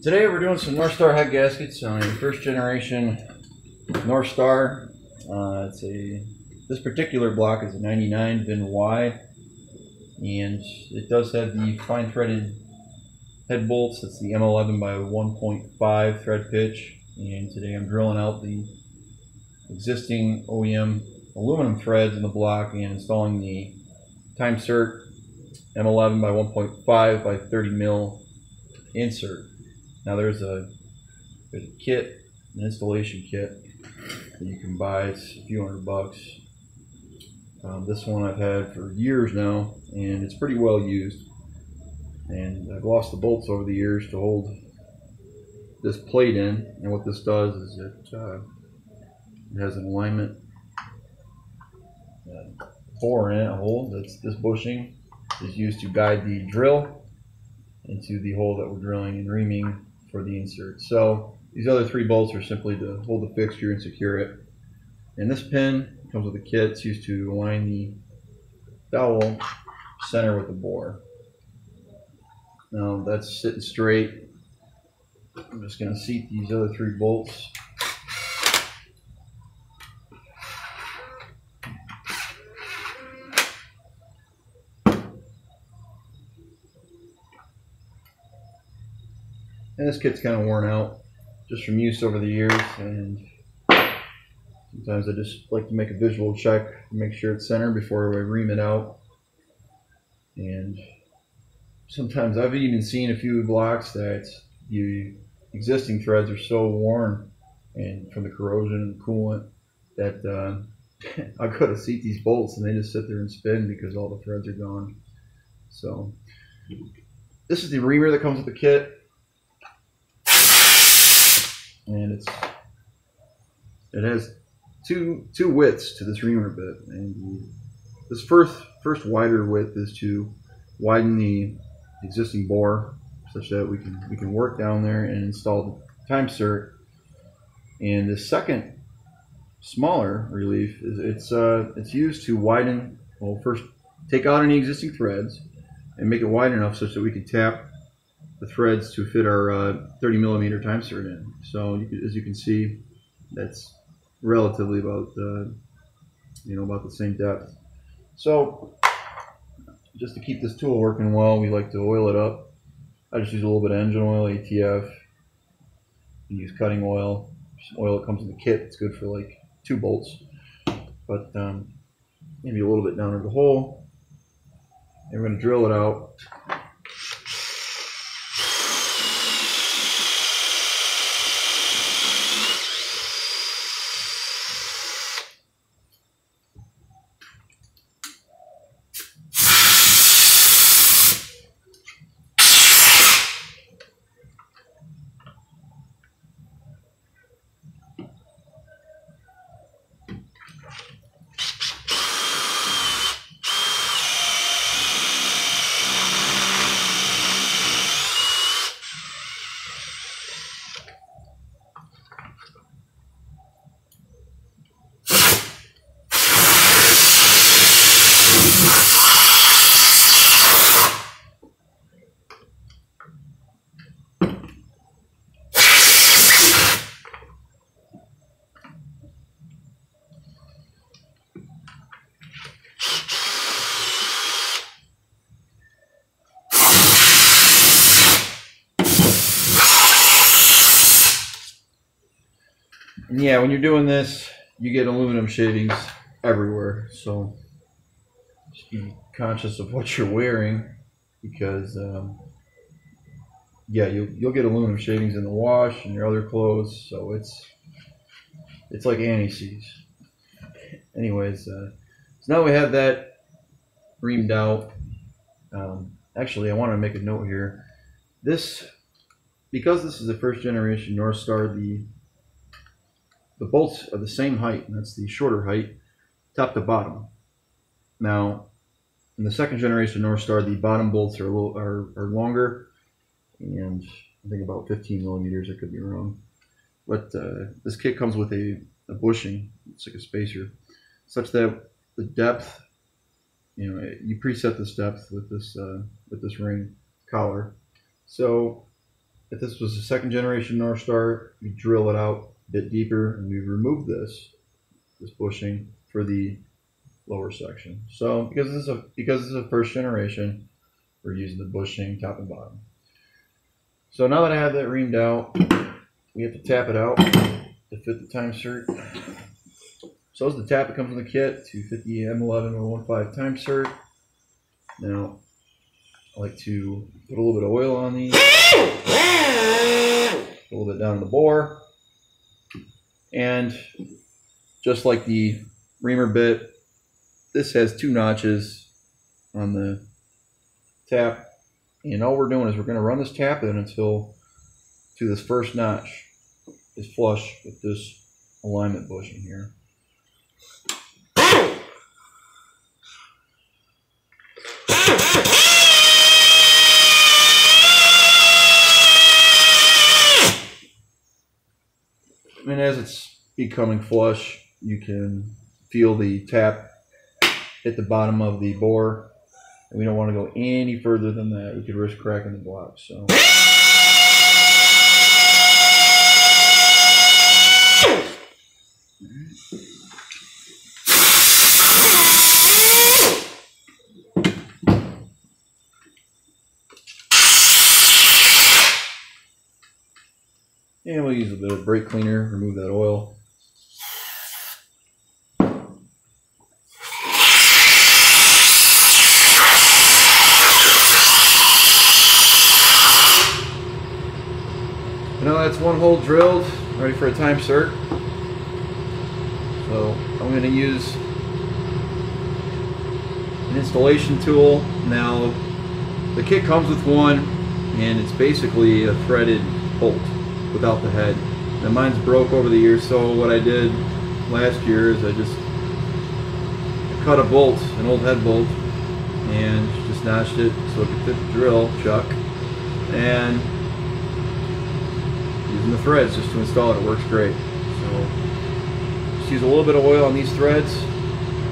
Today we're doing some North Star head gaskets on a first generation North Star. Uh, it's a this particular block is a 99 VIN Y, and it does have the fine threaded head bolts. It's the M11 by 1.5 thread pitch. And today I'm drilling out the existing OEM aluminum threads in the block and installing the Timesert M11 by 1.5 by 30 mil insert. Now there's a there's a kit, an installation kit that you can buy. It's a few hundred bucks. Um, this one I've had for years now, and it's pretty well used. And I've lost the bolts over the years to hold this plate in. And what this does is it, uh, it has an alignment uh, bore in a hole. That's this bushing is used to guide the drill into the hole that we're drilling and reaming for the insert. So these other three bolts are simply to hold the fixture and secure it. And this pin comes with a kit. It's used to align the dowel center with the bore. Now that's sitting straight. I'm just going to seat these other three bolts. And this kit's kind of worn out just from use over the years and sometimes I just like to make a visual check make sure it's centered before I ream it out. And sometimes I've even seen a few blocks that the existing threads are so worn and from the corrosion and coolant that uh, I'll go to seat these bolts and they just sit there and spin because all the threads are gone. So this is the reamer that comes with the kit and it's it has two two widths to this reamer bit, and this first first wider width is to widen the existing bore such that we can we can work down there and install the Timesert. And the second smaller relief is it's uh, it's used to widen. Well, first take out any existing threads and make it wide enough such that we can tap the threads to fit our uh, 30 millimeter Timesert in. So you as you can see, that's relatively about uh, you know about the same depth. So just to keep this tool working well, we like to oil it up. I just use a little bit of engine oil, ATF. You use cutting oil. Oil that comes in the kit. It's good for like two bolts, but um, maybe a little bit down in the hole. And we're going to drill it out. Yeah, when you're doing this, you get aluminum shavings everywhere. So just be conscious of what you're wearing because, um, yeah, you'll, you'll get aluminum shavings in the wash and your other clothes. So it's it's like anti-seize. Anyways, uh, so now we have that reamed out. Um, actually, I want to make a note here. This, because this is the first generation North Star, the the bolts are the same height, and that's the shorter height, top to bottom. Now, in the second generation North Star, the bottom bolts are a little are, are longer, and I think about 15 millimeters. I could be wrong, but uh, this kit comes with a, a bushing. It's like a spacer, such that the depth, you know, you preset this depth with this uh, with this ring collar. So if this was a second generation North Star, we drill it out bit deeper and we remove this, this bushing for the lower section. So because this is a because this is a first generation, we're using the bushing top and bottom. So now that I have that reamed out, we have to tap it out to fit the Timesert. So as the tap it comes in the kit, 250 M11 or 15 Timesert. Now I like to put a little bit of oil on these, a little bit down the bore, and just like the reamer bit, this has two notches on the tap and all we're doing is we're going to run this tap in until to this first notch is flush with this alignment bushing here. And as it's becoming flush, you can feel the tap hit the bottom of the bore. And we don't want to go any further than that. We could risk cracking the block. So. Use a bit of brake cleaner, remove that oil. Now that's one hole drilled, ready for a Timesert. So I'm going to use an installation tool. Now the kit comes with one and it's basically a threaded bolt without the head. Now mine's broke over the years so what I did last year is I just cut a bolt, an old head bolt, and just notched it so it could fit the drill chuck. And using the threads just to install it, it works great. So just use a little bit of oil on these threads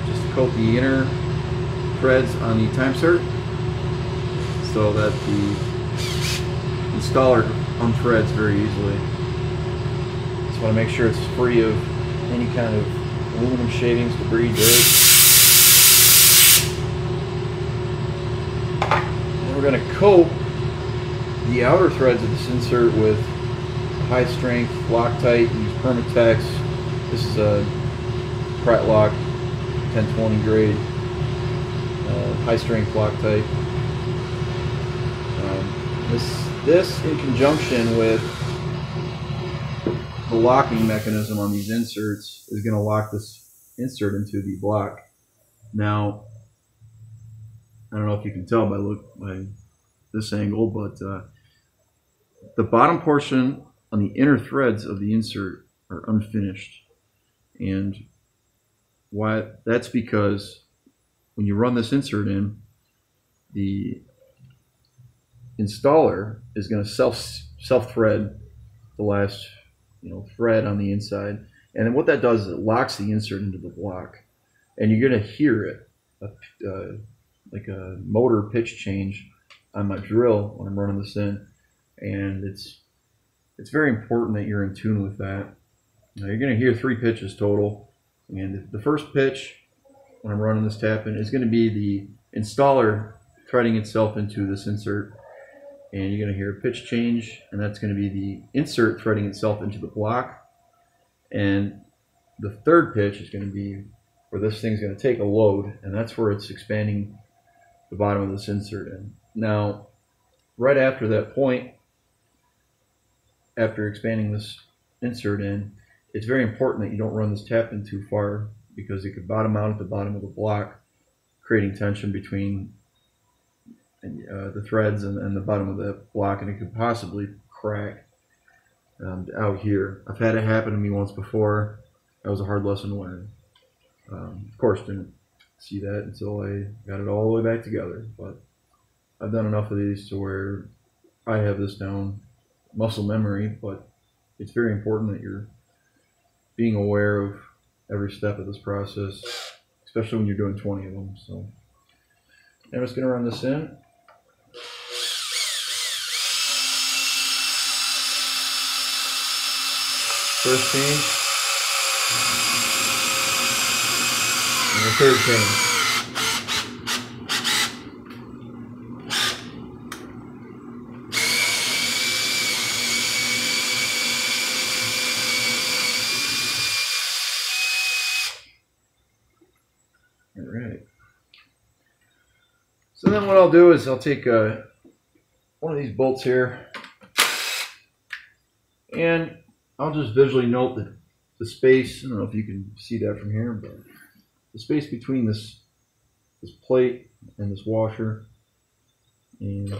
just to coat the inner threads on the Timesert so that the installer unthreads very easily. Just want to make sure it's free of any kind of aluminum shavings, debris, dirt. We're going to coat the outer threads of this insert with high strength Loctite, use Permatex. This is a Pratt-Lock 1020 grade uh, high strength Loctite. Um, this, this in conjunction with the locking mechanism on these inserts is going to lock this insert into the block. Now, I don't know if you can tell by look by this angle, but uh, the bottom portion on the inner threads of the insert are unfinished. And why that's because when you run this insert in, the installer is going to self self thread the last you know thread on the inside, and then what that does is it locks the insert into the block, and you're going to hear it, uh, like a motor pitch change on my drill when I'm running this in, and it's it's very important that you're in tune with that. Now you're going to hear three pitches total. And the first pitch, when I'm running this tap in, is going to be the installer threading itself into this insert. And you're going to hear a pitch change, and that's going to be the insert threading itself into the block. And the third pitch is going to be where this thing's going to take a load, and that's where it's expanding the bottom of this insert in. Now, right after that point, after expanding this insert in, it's very important that you don't run this tap in too far because it could bottom out at the bottom of the block, creating tension between uh, the threads and, and, the bottom of the block, and it could possibly crack um, out here. I've had it happen to me once before. That was a hard lesson to learn. Um, of course, didn't see that until I got it all the way back together, but I've done enough of these to where I have this down muscle memory, but it's very important that you're being aware of every step of this process, especially when you're doing 20 of them. So I'm just going to run this in. First change. And the third change. So then what I'll do is I'll take uh, one of these bolts here and I'll just visually note that the space, I don't know if you can see that from here, but the space between this this plate and this washer and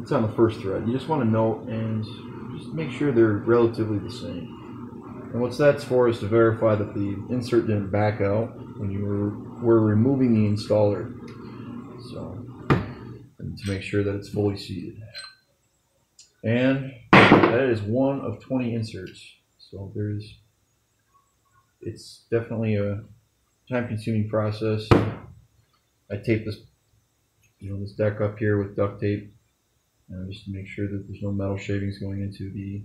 it's on the first thread. You just want to note and just make sure they're relatively the same. And what's that's for is to verify that the insert didn't back out when you were, were removing the installer. So, and to make sure that it's fully seated. And that is one of 20 inserts. So there's, it's definitely a time consuming process. I tape this, you know, this deck up here with duct tape just to make sure that there's no metal shavings going into the,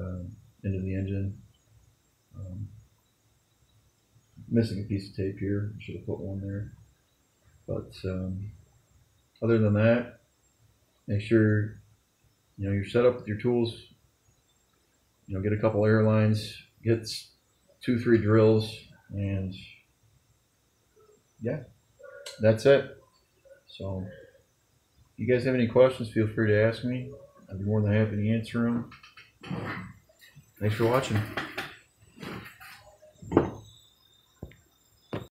uh, into the engine. Um, missing a piece of tape here. Should have put one there. But um, other than that, make sure you know you're set up with your tools. You know, get a couple air lines, get two, three drills, and yeah, that's it. So, if you guys have any questions, feel free to ask me. I'd be more than happy to answer them. Thanks for watching.